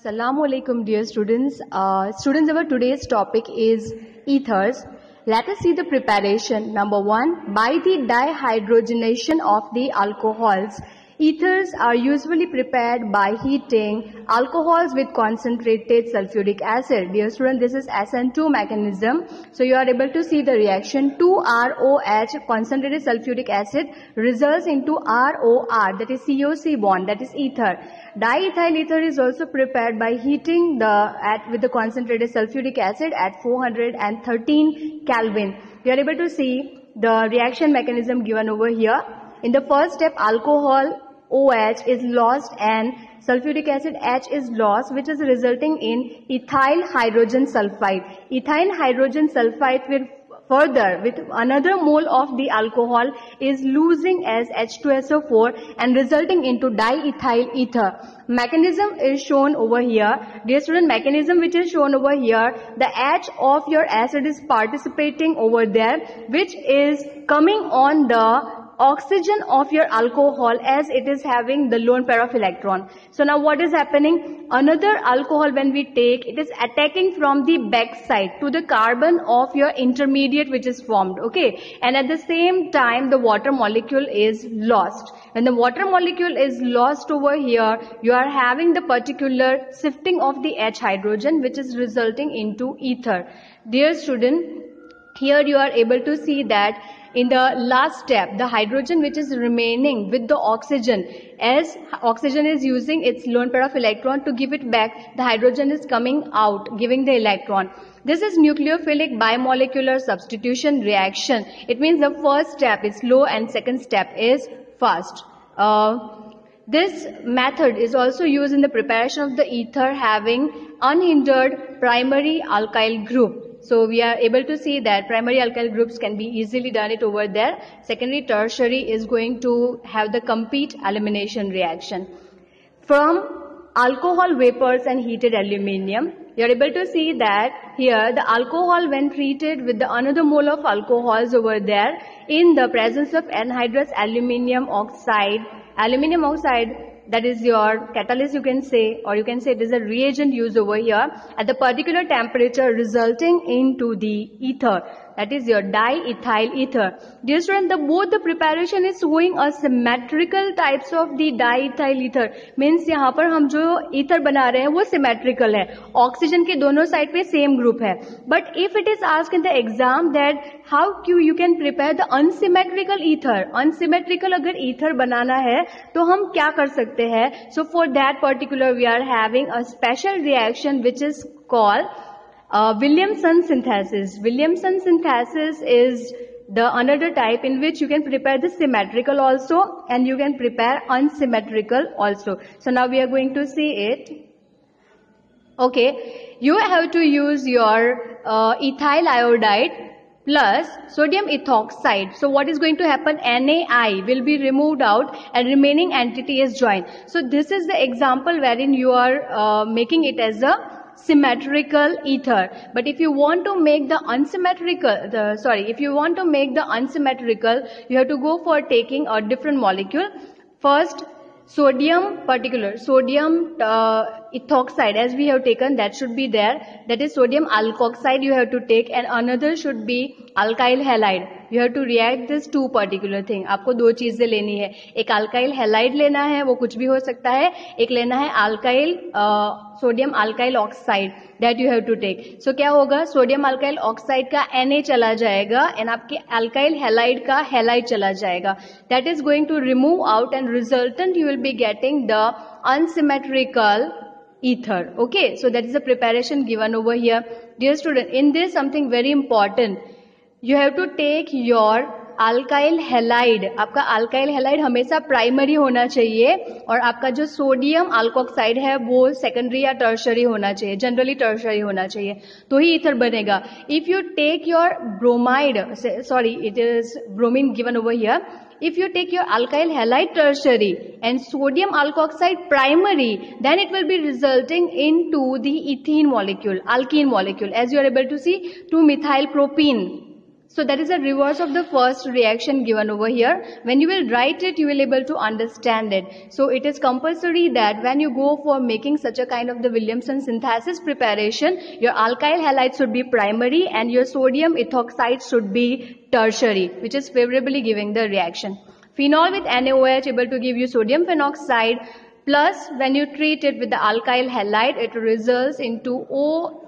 Assalamu alaikum dear students. Uh, students our today's topic is ethers. Let us see the preparation. Number one, by the dihydrogenation of the alcohols. Ethers are usually prepared by heating alcohols with concentrated sulfuric acid. Dear student, this is SN2 mechanism. So you are able to see the reaction 2ROH concentrated sulfuric acid results into ROR that is COC bond that is ether. Diethyl ether is also prepared by heating the at with the concentrated sulfuric acid at 413 Kelvin. You are able to see the reaction mechanism given over here. In the first step, alcohol OH is lost and sulfuric acid H is lost which is resulting in ethyl hydrogen sulfide. Ethyl hydrogen sulfide will further with another mole of the alcohol is losing as H2SO4 and resulting into diethyl ether. Mechanism is shown over here. Dear student, mechanism which is shown over here, the H of your acid is participating over there which is coming on the oxygen of your alcohol as it is having the lone pair of electron. So now what is happening? Another alcohol when we take, it is attacking from the back side to the carbon of your intermediate which is formed. Okay. And at the same time the water molecule is lost. When the water molecule is lost over here, you are having the particular shifting of the H hydrogen which is resulting into ether. Dear student, here you are able to see that in the last step the hydrogen which is remaining with the oxygen as oxygen is using its lone pair of electron to give it back the hydrogen is coming out giving the electron. This is nucleophilic bimolecular substitution reaction. It means the first step is slow and second step is fast. Uh, this method is also used in the preparation of the ether having unhindered primary alkyl group so we are able to see that primary alkyl groups can be easily done it over there. Secondary tertiary is going to have the complete elimination reaction. From alcohol vapors and heated aluminium, you are able to see that here the alcohol when treated with the another mole of alcohols over there in the presence of anhydrous aluminium oxide, aluminium oxide that is your catalyst you can say or you can say it is a reagent used over here at the particular temperature resulting into the ether that is your diethyl ether. Dear student, the, both the preparation is showing a symmetrical types of the diethyl ether. Means यहाँ पर हम जो ether बना रहे हैं वो symmetrical है oxygen के दोनों साइड पे सेम ग्रुप है but if it is ask in the exam that how q you can prepare the unsymmetrical ether unsymmetrical अगर ईथर बनाना है तो हम क्या कर सकते हैं so for that particular we are having a special reaction which is called uh, Williamson synthesis. Williamson synthesis is the another type in which you can prepare the symmetrical also and you can prepare unsymmetrical also. So now we are going to see it. Okay, you have to use your uh, ethyl iodide plus sodium ethoxide. So what is going to happen? NaI will be removed out and remaining entity is joined. So this is the example wherein you are uh, making it as a symmetrical ether. But if you want to make the unsymmetrical the sorry if you want to make the unsymmetrical you have to go for taking a different molecule. First sodium particular sodium uh, ethoxide as we have taken that should be there. That is sodium alkoxide you have to take and another should be alkyl halide you have to react this to particular thing आपको दो चीज़ें लेनी है। एक alkyl halide लेना है, वो कुछ भी हो सकता है। एक लेना है alkyl sodium alkyl oxide that you have to take so क्या होगा? सोडियम अल्काइल ऑक्साइड का एन चला जाएगा एंड आपके अल्काइल हेलाइड का हेलाइड चला जाएगा। That is going to remove out and resultant you will be getting the unsymmetrical ether okay so that is a preparation given over here dear student in this something very important you have to take your alkyl halide आपका alkyl halide हमेशा primary होना चाहिए और आपका जो sodium alkoxide है वो secondary या टर्शरी होना चाहिए जनरली टर्शरी होना चाहिए। तो ही इथर बनेगा। If you take your bromide sorry it is bromine given over here if you take your alkyl halide tertiary and sodium alkoxide primary then it will be resulting in to the ethene molecule alkene molecule as you are able to see two methyl propene So that is a reverse of the first reaction given over here. When you will write it, you will able to understand it. So it is compulsory that when you go for making such a kind of the Williamson synthesis preparation, your alkyl halide should be primary and your sodium ethoxide should be tertiary, which is favorably giving the reaction. Phenol with NaOH able to give you sodium phenoxide plus when you treat it with the alkyl halide, it results into O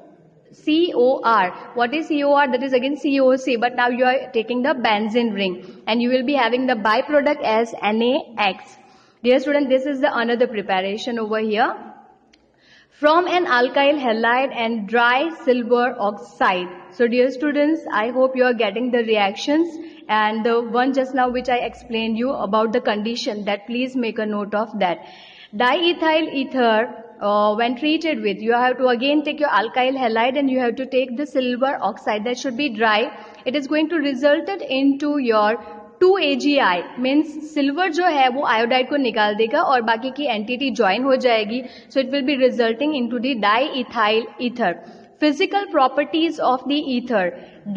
COR. What is COR? That is again COC, but now you are taking the benzene ring and you will be having the byproduct as NaX. Dear student, this is the another preparation over here. From an alkyl halide and dry silver oxide. So dear students, I hope you are getting the reactions and the one just now which I explained you about the condition that please make a note of that. Diethyl ether uh, when treated with, you have to again take your alkyl halide and you have to take the silver oxide that should be dry. It is going to result it into your 2 AgI means silver जो है वो iodide को निकाल देगा और बाकी की entity join हो जाएगी so it will be resulting into the diethyl ether. Physical properties of the ether.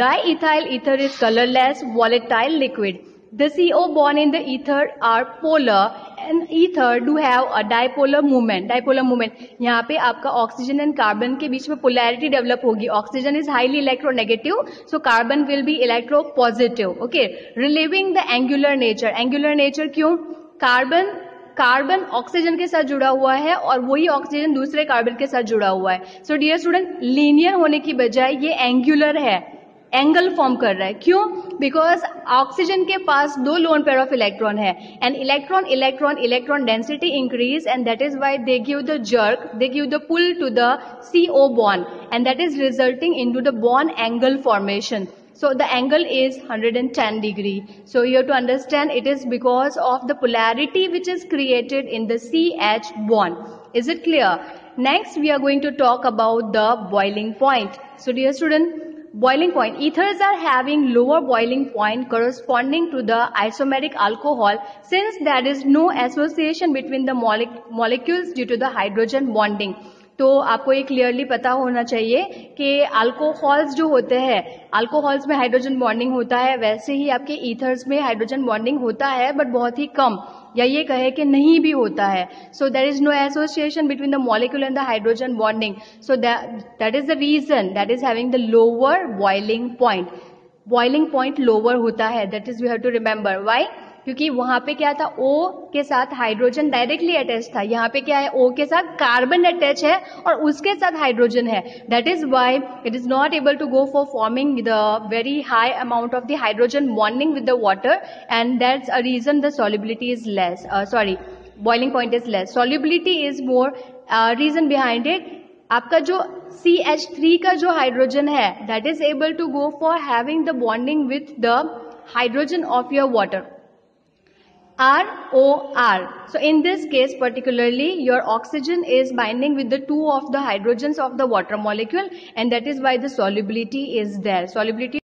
Diethyl ether is colorless, volatile liquid. The CO bond in the ether are polar, and ether do have a dipolar movement. Dipolar movement. यहाँ पे आपका oxygen and carbon के बीच में polarity develop होगी. Oxygen is highly electronegative so carbon will be electro positive okay relieving the angular nature angular nature क्यों? Carbon carbon oxygen के साथ जुड़ा हुआ है और वही ऑक्सीजन दूसरे कार्बन के साथ जुड़ा हुआ है. सो डियर स्टूडेंट लीनियर होने की बजाय ये एंगुलर है. एंगल फॉर्म कर रहा है। क्यों? बिकॉज़ ऑक्सीजन के पास दो लोन पेयर ऑफ़ इलेक्ट्रॉन है। And electron electron electron density increase and that is why they give the jerk they give the pull to the C O bond and that is resulting in to the bond angle formation so the angle is hundred and ten degree so you to understand it is because of the polarity which is created in the C H bond is it clear next we are going to talk about the boiling point so dear student boiling point. Ethers are having lower boiling point corresponding to the isomeric alcohol since there is no association between the molecules due to the hydrogen bonding. तो आपको ये clearly पता होना चाहिए कि alcohols जो होते हैं अल्कोहल्स में हाइड्रोजन बॉन्डिंग होता है, वैसे ही आपके ईथर्स में हाइड्रोजन बॉन्डिंग होता है बट बहुत ही कम, या ये कहे कि नहीं भी होता है। So there is no association between the molecule and the hydrogen bonding so that is the reason that is having the lower boiling point boiling point lower होता है that is we have to remember why क्योंकि वहाँ पे क्या था ओ के साथ hydrogen directly attach था। यहाँ पे क्या है ओ के साथ कार्बन अटैच है और उसके साथ हाइड्रोजन है। That is why it is not able to go for forming the very high amount of the hydrogen bonding with the water and that's a reason the solubility is less sorry boiling point is less solubility is more reason behind it आपका जो C H three का जो hydrogen है that is able to go for having the bonding with the hydrogen of your water ROR. So in this case particularly your oxygen is binding with the two of the hydrogens of the water molecule and that is why the solubility is there. Solubility